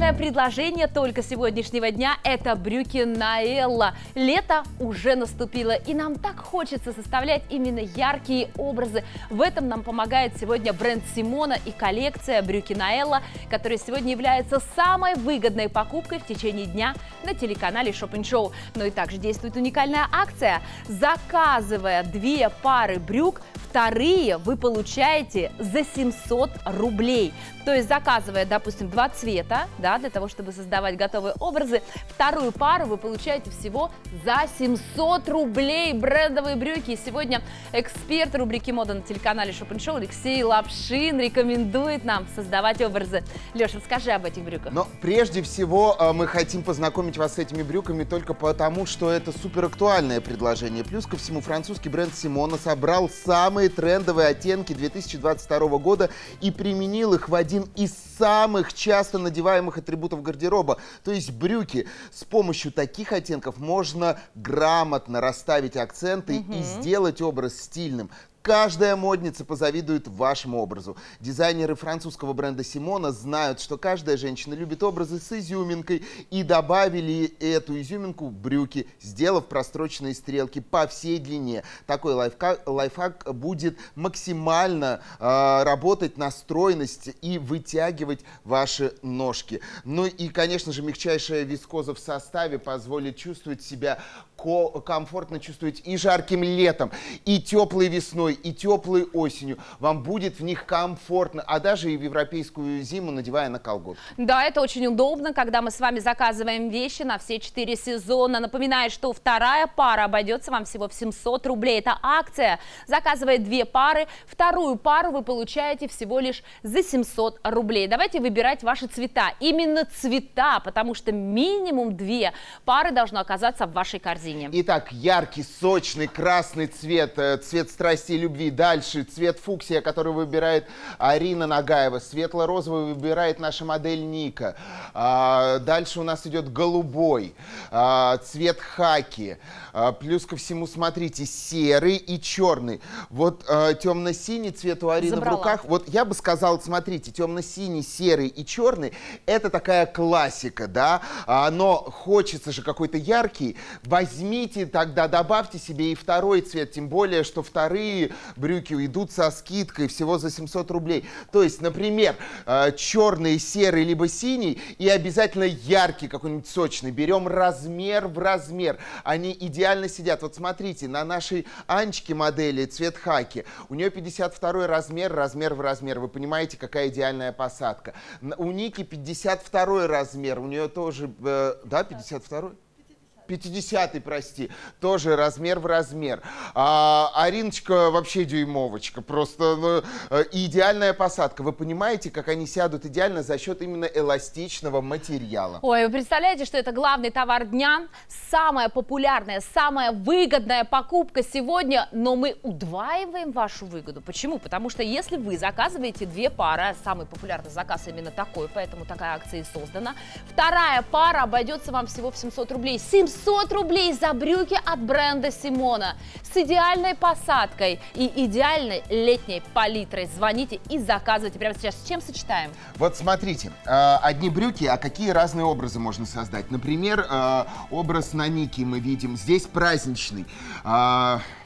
Идеальное предложение только сегодняшнего дня – это брюки Наэлла. Лето уже наступило, и нам так хочется составлять именно яркие образы. В этом нам помогает сегодня бренд Симона и коллекция брюки Наэлла, которая сегодня является самой выгодной покупкой в течение дня на телеканале Shopping Show. Но и также действует уникальная акция. Заказывая две пары брюк, вторые вы получаете за 700 рублей. То есть заказывая, допустим, два цвета, да, для того, чтобы создавать готовые образы, вторую пару вы получаете всего за 700 рублей брендовые брюки. И сегодня эксперт рубрики «Мода» на телеканале Шопен Шоу Алексей Лапшин рекомендует нам создавать образы. Леша, расскажи об этих брюках. Но прежде всего э, мы хотим познакомить вас с этими брюками только потому, что это супер актуальное предложение. Плюс ко всему французский бренд Симона собрал самые трендовые оттенки 2022 года и применил их в один из самых часто надеваемых атрибутов гардероба. То есть брюки. С помощью таких оттенков можно грамотно расставить акценты угу. и сделать образ стильным. Каждая модница позавидует вашему образу. Дизайнеры французского бренда Симона знают, что каждая женщина любит образы с изюминкой и добавили эту изюминку в брюки, сделав простроченные стрелки по всей длине. Такой лайфхак, лайфхак будет максимально э, работать на стройность и вытягивать ваши ножки. Ну и, конечно же, мягчайшая вискоза в составе позволит чувствовать себя комфортно чувствовать и жарким летом, и теплой весной, зимой и теплой осенью. Вам будет в них комфортно, а даже и в европейскую зиму, надевая на колготки. Да, это очень удобно, когда мы с вами заказываем вещи на все четыре сезона. Напоминаю, что вторая пара обойдется вам всего в 700 рублей. Это акция. Заказывая две пары, вторую пару вы получаете всего лишь за 700 рублей. Давайте выбирать ваши цвета. Именно цвета, потому что минимум две пары должно оказаться в вашей корзине. Итак, яркий, сочный, красный цвет, э, цвет страсти любви. Дальше цвет фуксия, который выбирает Арина Нагаева. Светло-розовый выбирает наша модель Ника. А, дальше у нас идет голубой. А, цвет хаки. А, плюс ко всему, смотрите, серый и черный. Вот а, темно-синий цвет у Арины Забрала. в руках. Вот я бы сказал, смотрите, темно-синий, серый и черный. Это такая классика, да. А, но хочется же какой-то яркий. Возьмите тогда, добавьте себе и второй цвет. Тем более, что вторые брюки идут со скидкой всего за 700 рублей. То есть, например, э, черный, серый, либо синий и обязательно яркий какой-нибудь сочный. Берем размер в размер. Они идеально сидят. Вот смотрите, на нашей Анечке модели цвет хаки. У нее 52 размер, размер в размер. Вы понимаете, какая идеальная посадка. У Ники 52 размер. У нее тоже, э, да, 52 50 прости, тоже размер в размер. А, Ариночка вообще дюймовочка, просто ну, э, идеальная посадка. Вы понимаете, как они сядут идеально за счет именно эластичного материала? Ой, вы представляете, что это главный товар дня, самая популярная, самая выгодная покупка сегодня, но мы удваиваем вашу выгоду. Почему? Потому что если вы заказываете две пары, а самый популярный заказ именно такой, поэтому такая акция и создана, вторая пара обойдется вам всего в 700 рублей. 700 500 рублей за брюки от бренда Симона с идеальной посадкой и идеальной летней палитрой. Звоните и заказывайте прямо сейчас. С чем сочетаем? Вот смотрите, э, одни брюки, а какие разные образы можно создать? Например, э, образ на Нике мы видим. Здесь праздничный.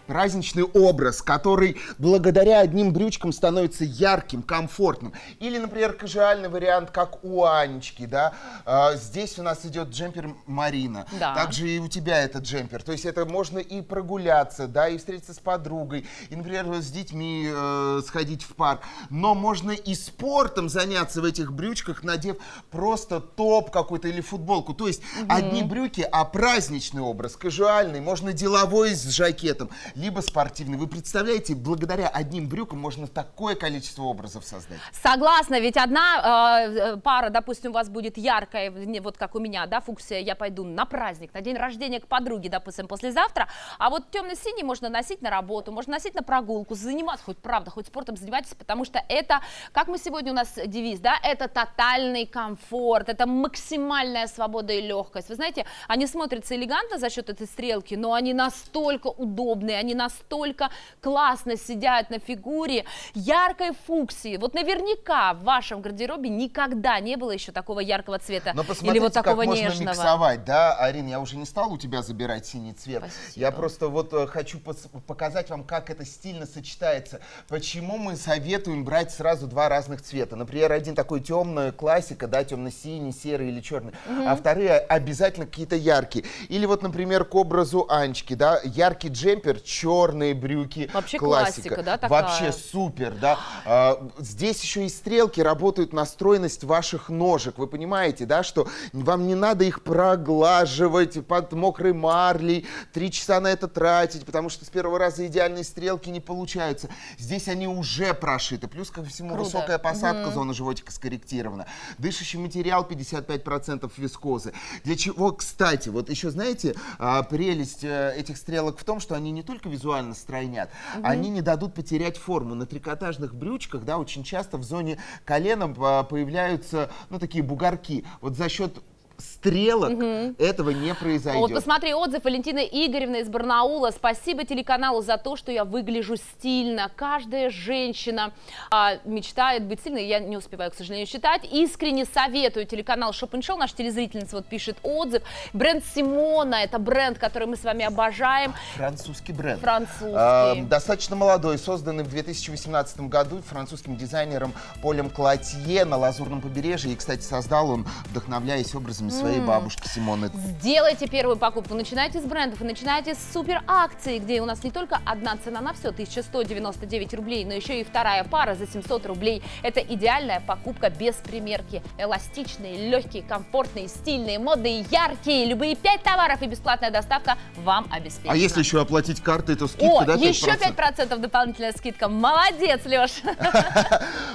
Праздничный образ, который благодаря одним брючкам становится ярким, комфортным. Или, например, кажуальный вариант, как у Анечки, да. А, здесь у нас идет джемпер Марина. Да. Также и у тебя этот джемпер. То есть это можно и прогуляться, да, и встретиться с подругой, и, например, с детьми э, сходить в парк. Но можно и спортом заняться в этих брючках, надев просто топ какой-то или футболку. То есть угу. одни брюки, а праздничный образ, кажуальный, можно деловой с жакетом либо спортивный. Вы представляете, благодаря одним брюкам можно такое количество образов создать. Согласна, ведь одна э, э пара, допустим, у вас будет яркая, вот как у меня, да, фуксия, я пойду на праздник, на день рождения к подруге, допустим, послезавтра, а вот темно-синий можно носить на работу, можно носить на прогулку, заниматься, хоть правда, хоть спортом занимайтесь, потому что это, как мы сегодня у нас девиз, да, это тотальный комфорт, это максимальная свобода и легкость. Вы знаете, они смотрятся элегантно за счет этой стрелки, но они настолько удобные, они настолько классно сидят на фигуре, яркой фуксии. Вот наверняка в вашем гардеробе никогда не было еще такого яркого цвета. Но Или вот такого как нежного. можно миксовать, да, Арина, я уже не стал у тебя забирать синий цвет. Спасибо. Я просто вот э, хочу показать вам, как это стильно сочетается. Почему мы советуем брать сразу два разных цвета. Например, один такой темный, классика, да, темно-синий, серый или черный, а вторые обязательно какие-то яркие. Или вот, например, к образу Анечки, да, яркий джемпер, черные брюки, Вообще классика. классика, да, такая? Вообще супер, да. А, Здесь еще и стрелки работают на стройность ваших ножек. Вы понимаете, да, что вам не надо их проглаживать под мокрой марлей, три часа на это тратить, потому что с первого раза идеальные стрелки не получаются. Здесь они уже прошиты. Плюс ко всему Круто. высокая посадка, зона животика скорректирована. Дышащий материал 55% вискозы. Для чего, кстати, вот еще знаете, а, прелесть э, этих стрелок в том, что они не только визуально стройнят, они не дадут потерять форму. На трикотажных брючках, да, очень часто в зоне колена а, появляются, ну, такие бугорки. Вот за счет стрелок этого не произойдет. Вот посмотри отзыв Валентины Игоревны из Барнаула. Спасибо телеканалу за то, что я выгляжу стильно. Каждая женщина а, мечтает быть стильной. Я не успеваю, к сожалению, читать. Искренне советую телеканал Shop Show. Наша телезрительница вот пишет отзыв. Бренд Симона, это бренд, который мы с вами обожаем. Французский бренд. Французский. А, достаточно молодой, созданный в 2018 году французским дизайнером Полем Клотье на Лазурном побережье. И, кстати, создал он, вдохновляясь образами своей бабушки Симоны. Сделайте первую покупку, начинайте с брендов и начинайте с супер акции, где у нас не только одна цена на все, 1199 рублей, но еще и вторая пара за 700 рублей. Это идеальная покупка без примерки. Эластичные, легкие, комфортные, стильные, модные, яркие. Любые 5 товаров и бесплатная доставка вам обеспечена. А если еще оплатить картой, то скидка, О, да? еще 5%? 5% дополнительная скидка. Молодец, Леш.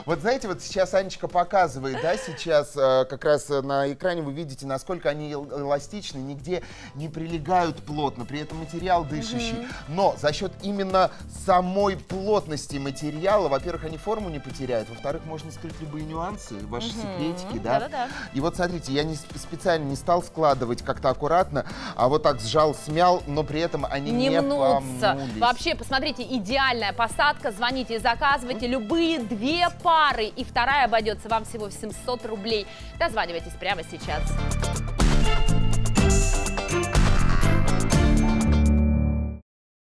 Вот знаете, вот сейчас Анечка показывает, да, сейчас э, как раз э, на экране вы видите, насколько они эл- эластичны, нигде не прилегают плотно, при этом материал дышащий. Но за счет именно самой плотности материала, во-первых, они форму не потеряют, во-вторых, можно скрыть любые нюансы, ваши секретики, да. И вот смотрите, я не сп- специально не стал складывать как-то аккуратно, а вот так сжал, смял, но при этом они не, не мнутся. помнулись. Вообще, посмотрите, идеальная посадка. Звоните и заказывайте любые две пары. И вторая обойдется вам всего в 700 рублей. Дозванивайтесь прямо сейчас.